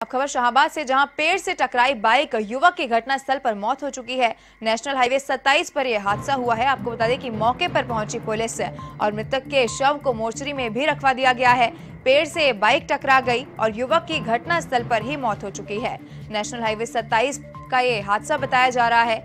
अब खबर शाहबाद से, जहाँ पेड़ से टकराई बाइक युवक की घटना स्थल पर मौत हो चुकी है। नेशनल हाईवे 27 पर यह हादसा हुआ है। आपको बता दें कि मौके पर पहुँची पुलिस और मृतक के शव को मोर्चरी में भी रखवा दिया गया है। पेड़ से बाइक टकरा गई और युवक की घटना स्थल पर ही मौत हो चुकी है। नेशनल हाईवे 27 का ये हादसा बताया जा रहा है।